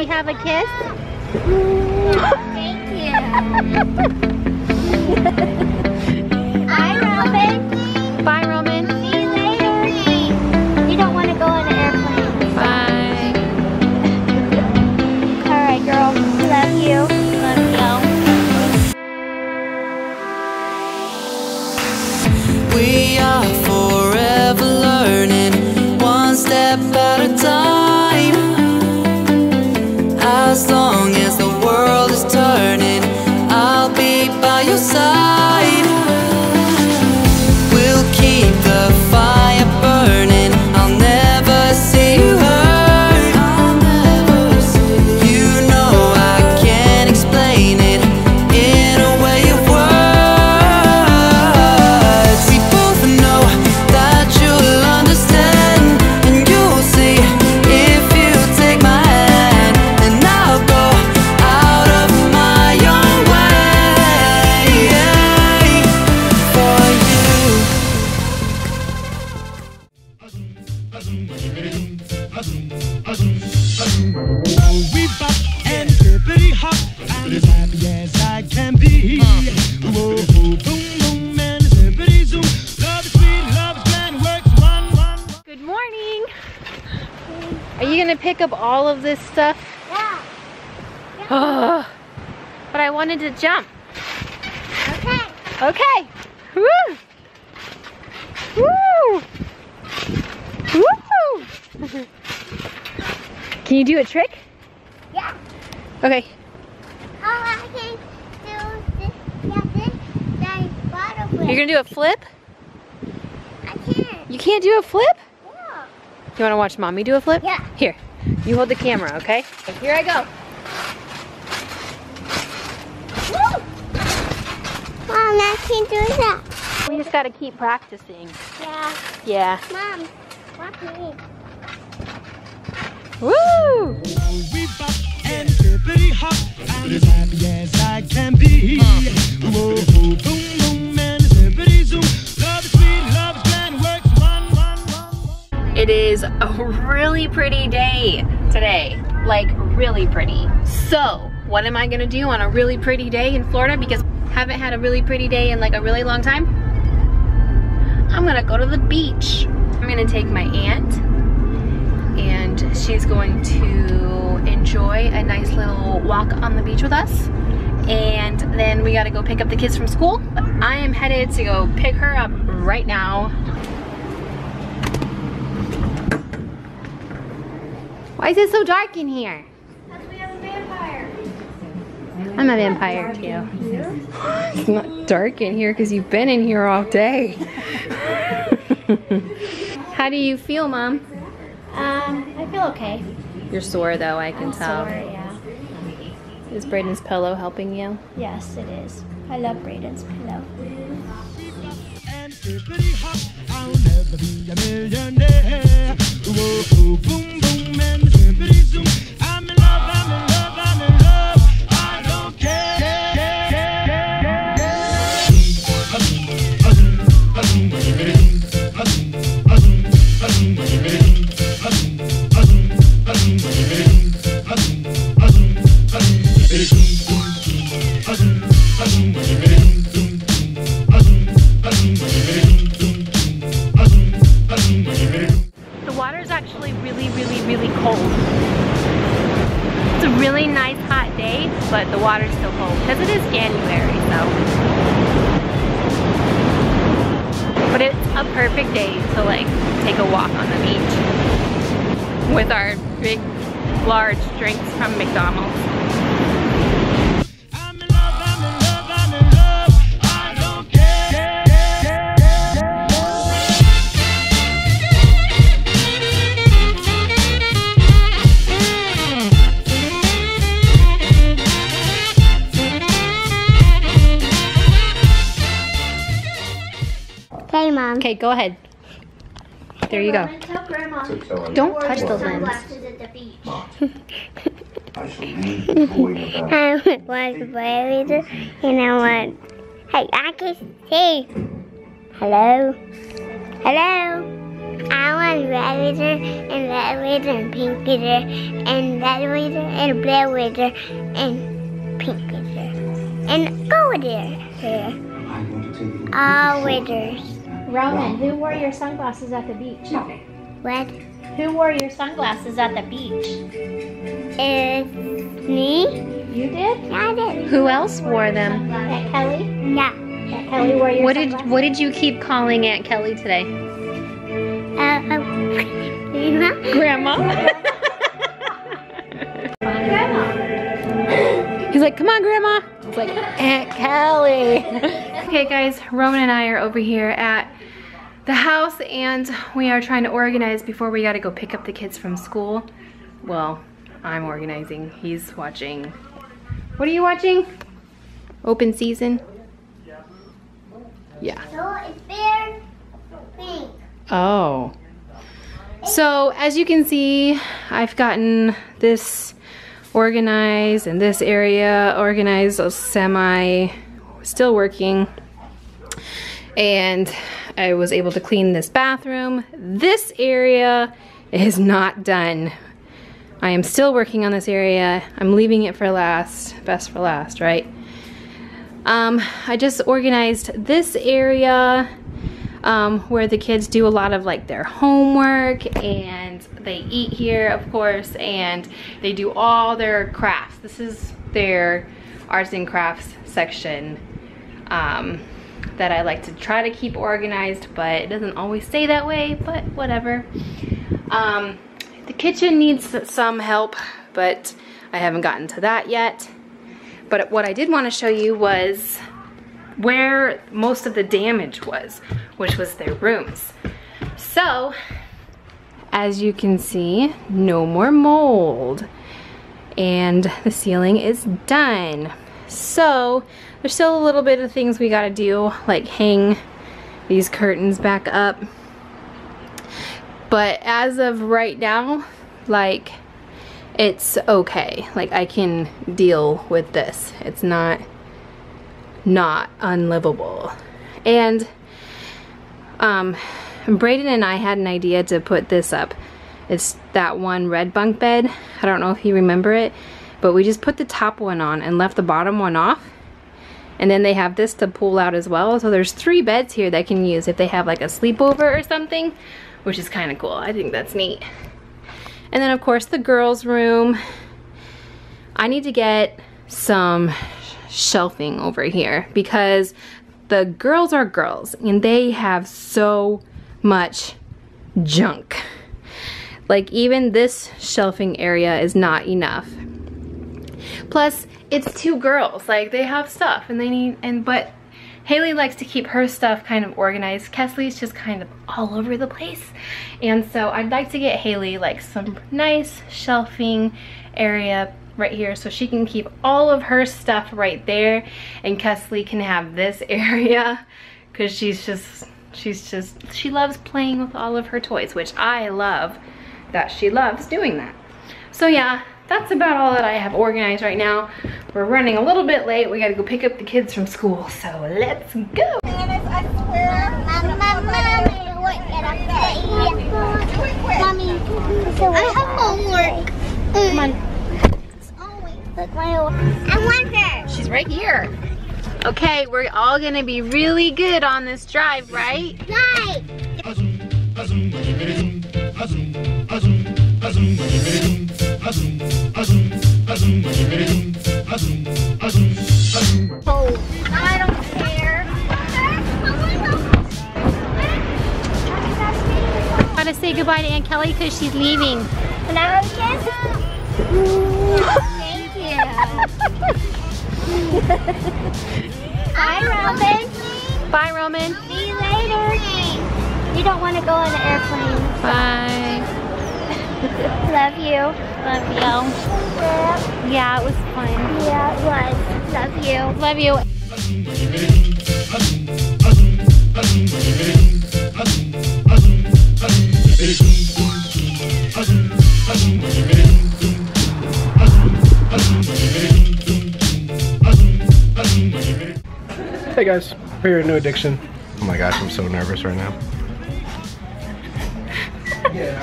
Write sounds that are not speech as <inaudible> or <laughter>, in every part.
We have a kiss? Thank you. <laughs> We bop and hippity hop. I'm as happy as I can be. Whoa, boom, boom, and hippity zoom. Love is sweet, love is grand, works one, one, one. Good morning. Are you gonna pick up all of this stuff? you. Yeah. Ugh. but I wanted to jump. Okay. Okay. Woo! Woo! Woo! <laughs> Can you do a trick? Yeah. Okay. Oh, I can do this. Yeah, this. Bottle flip. You're gonna do a flip? I can't. You can't do a flip? Yeah. You wanna watch mommy do a flip? Yeah. Here, you hold the camera, okay? Okay, Here I go. Woo! Mom, I can't do that. We just gotta keep practicing. Yeah. Yeah. Mom. Woo! We bop and hippity hop. I'm as happy as I can be. Whoa, boom, boom, and hippity zoom. Love is sweet, love is grand, works one, one, one, one. It is a really pretty day today. Like really pretty. So, what am I gonna do on a really pretty day in Florida? Because I haven't had a really pretty day in like a really long time. I'm gonna go to the beach. I'm gonna take my aunt and she's going to enjoy a nice little walk on the beach with us. And then we gotta go pick up the kids from school. I am headed to go pick her up right now. Why is it so dark in here? Because we have a vampire. I'm a vampire too. It's not dark in here because you've been in here all day. <laughs> How do you feel, Mom? Um, I feel okay. You're sore though, I can tell. Sore, yeah. Is Braden's pillow helping you? Yes, it is. I love Braden's pillow. and hippity hop. I'll never be a millionaire. Whoa, boom, boom, and hippity zoom. Really nice hot day, but the water's still cold because it is January, so. But it's a perfect day to like take a walk on the beach with our big, large drinks from McDonald's. Okay, go ahead. There you go. Don't touch the lens. Sunglasses at. <laughs> I shall leave the boy without I want berries and I want. Hey, I can see. Hello? Hello? I want red waiter and red waiter and pink waiter and red waiter and blue waiter and pink waiter and gold waiter. All waiters. Roman, who wore your sunglasses at the beach? What Who wore your sunglasses at the beach? is me? You did? I did. Who else wore them? Aunt Kelly? Yeah. Aunt Kelly wore your What did What did you keep calling Aunt Kelly today? Uh, um, <laughs> Grandma. He's like, come on, Grandma. It's like, Aunt Kelly. <laughs> okay, guys, Roman and I are over here at the house and we are trying to organize before we gotta go pick up the kids from school. Well, I'm organizing. He's watching. What are you watching? Open season? Yeah. so it's very pink. Oh. So as you can see, I've gotten this organized and this area organized semi still working. And I was able to clean this bathroom. This area is not done. I am still working on this area. I'm leaving it for last, best for last, right? Um, I just organized this area um, where the kids do a lot of like their homework and they eat here of course and they do all their crafts this is their arts and crafts section um, that I like to try to keep organized but it doesn't always stay that way but whatever um, the kitchen needs some help but I haven't gotten to that yet but what I did want to show you was where most of the damage was, which was their rooms. So, as you can see, no more mold. And the ceiling is done. So, there's still a little bit of things we gotta do, like hang these curtains back up. But as of right now, like, it's okay. Like, I can deal with this. It's not not unlivable. And um, Brayden and I had an idea to put this up. It's that one red bunk bed. I don't know if you remember it, but we just put the top one on and left the bottom one off. And then they have this to pull out as well. So there's three beds here they can use if they have like a sleepover or something, which is kind of cool. I think that's neat. And then of course the girls' room. I need to get some shelving over here because the girls are girls and they have so much junk. Like even this shelving area is not enough. Plus, it's two girls. Like they have stuff and they need and but Haley likes to keep her stuff kind of organized. Kesley's just kind of all over the place. And so I'd like to get Haley like some nice shelving area right here so she can keep all of her stuff right there and Kesley can have this <laughs> area because she's just she's just she loves playing with all of her toys which I love that she loves doing that so yeah that's about all that I have organized right now we're running a little bit late we gotta go pick up the kids from school so let's go Mommy, I have homework. come on Look, my I want her. she's right here okay we're all gonna be really good on this drive right Right. Goodbye to Aunt Kelly because she's leaving Can I have a kiss? Thank you. <laughs> Bye, Robin. bye Roman See you later. You don't want to go on the airplane. bye <laughs> Love you. love you yeah it was fun Yeah, it was. Love you. love you Hey guys, we're here at New Addiction. Oh my gosh, I'm so nervous right now.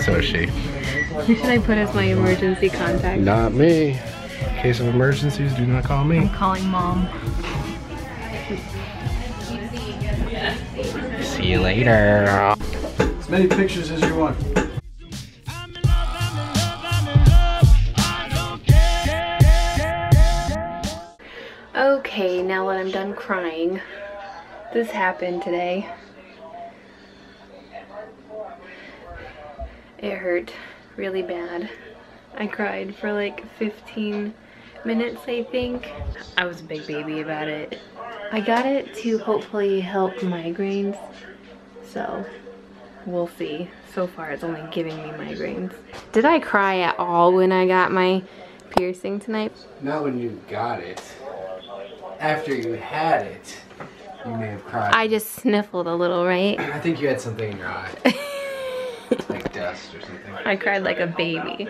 So is she. Who should I put as my emergency contact? Not me. In case of emergencies, do not call me. I'm calling mom. See you later. Many pictures as you want. Okay, now that I'm done crying, this happened today. It hurt really bad. I cried for like 15 minutes, I think. I was a big baby about it. I got it to hopefully help migraines, so we'll see. So far, it's only giving me migraines. Did I cry at all when I got my piercing tonight? Not when you got it. After you had it, you may have cried. I just sniffled a little, right? I think you had something in your eye. <laughs> like dust or something. I cried like a baby,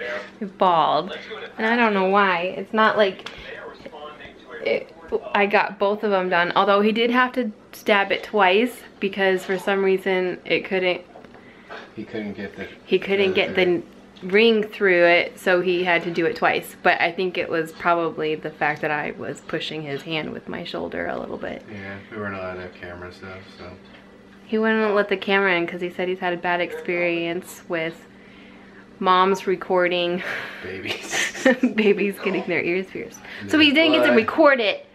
bawled, and I don't know why. It's not like it, I got both of them done. Although he did have to stab it twice because for some reason it couldn't. He couldn't get the. He couldn't get the ring through it, so he had to do it twice. But I think it was probably the fact that I was pushing his hand with my shoulder a little bit. Yeah, we weren't allowed to have camera stuff, so. He wouldn't let the camera in because he said he's had a bad experience with moms recording Babies. <laughs> babies getting their ears pierced. So he didn't get to record it,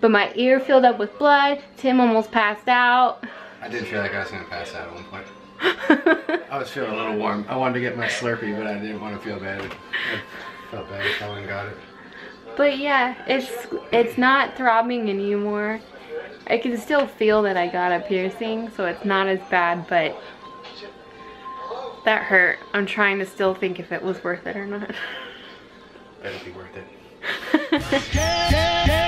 but my ear filled up with blood. Tim almost passed out. I did feel like I was gonna pass out at one point. I was feeling a little warm. I wanted to get my Slurpee, but I didn't want to feel bad. I felt bad if I went and got it. But yeah, it's it's not throbbing anymore. I can still feel that I got a piercing, so it's not as bad, but that hurt. I'm trying to still think if it was worth it or not. Better be worth it. <laughs>